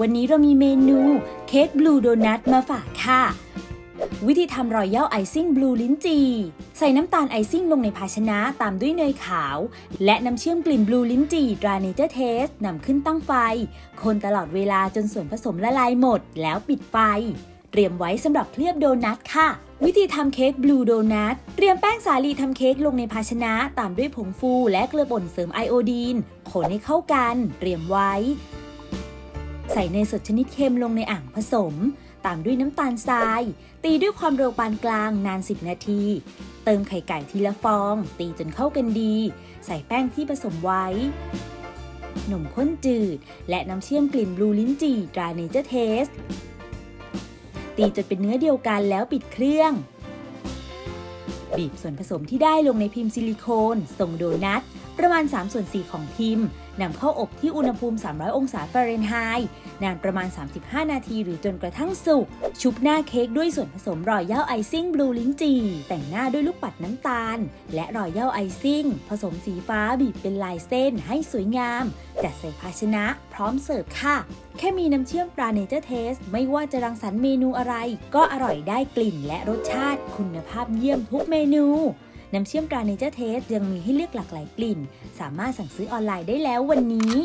วันนี้เรามีเมนูเค้ก blue โดนัทมาฝากค่ะ วิธีทำ royal icing blue ลิ้นจี่ ใส่น้ำตาลไอซิ่งลงในภาชนะตามด้วยเนยขาว และน้ำเชื่อมกลิ่น blue ลิ้นจี่ตราเนเจอร์เทสนำขึ้นตั้งไฟ คนตลอดเวลาจนส่วนผสมละลายหมด แล้วปิดไฟ เตรียมไว้สำหรับเคลือบโดนัทค่ะ วิธีทำเค้ก blue โดนัทเตรียมแป้งสาลีทำเค้กลงในภาชนะตามด้วยผงฟูและเกลือป่นเสริมไอโอดีน คนให้เข้ากัน เตรียมไว้ ใส่เนยสดชนิดเค็มลงในอ่างผสม ตามด้วยน้ำตาลทราย ตีด้วยความเร็วปานกลางนาน 10 นาที เติมไข่ไก่ทีละฟอง ตีจนเข้ากันดี ใส่แป้งที่ผสมไว้นมข้นจืด และน้ำเชื่อมกลิ่น blue ลิ้นจี่ตราเนเจอร์เทส ตีจนเป็นเนื้อเดียวกันแล้วปิดเครื่อง บีบส่วนผสมที่ได้ลงในพิมพ์ซิลิโคนทรงโดนัทประมาณ3ส่วน4ของพิมพ์นำเข้าอบที่อุณหภูมิ 300 องศาฟาเรนไฮต์นานประมาณ 35 นาทีหรือจนกระทั่งสุก ชุบหน้าเค้กด้วยส่วนผสม royal icing blue ลิ้นจี่แต่งหน้าด้วยลูกปัดน้ำตาล และ royal icing ผสมสีฟ้าบีบเป็นลายเส้นให้สวยงาม จัดใส่ภาชนะ พร้อมเสิร์ฟค่ะ แค่มีน้ำเชื่อมตราเนเจอร์เทส ไม่ว่าจะรังสรรค์เมนูอะไร ก็อร่อยได้กลิ่นและรสชาติคุณภาพเยี่ยมทุกเมนู น้ำเชื่อมตราเนเจอร์เทสยังมีให้เลือกหลากหลายกลิ่น สามารถสั่งซื้อออนไลน์ได้แล้ววันนี้